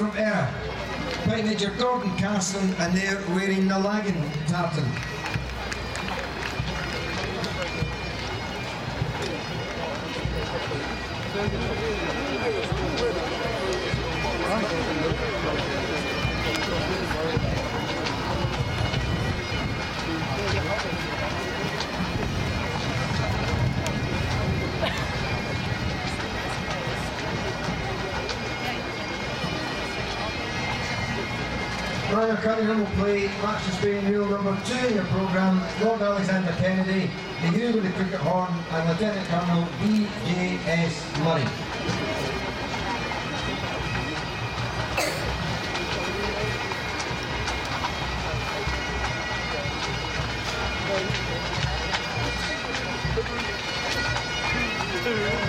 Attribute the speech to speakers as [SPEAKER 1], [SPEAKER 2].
[SPEAKER 1] from Eire. Pipe Major Gordon Carson and they're wearing the lagging tartan. Manorcunningham will play March Strathspey Reel number two in your programme. Lord Alexander Kennedy, the Ewe with the Crookit Horn, and Lieutenant Colonel B.J.S. Murray. Thank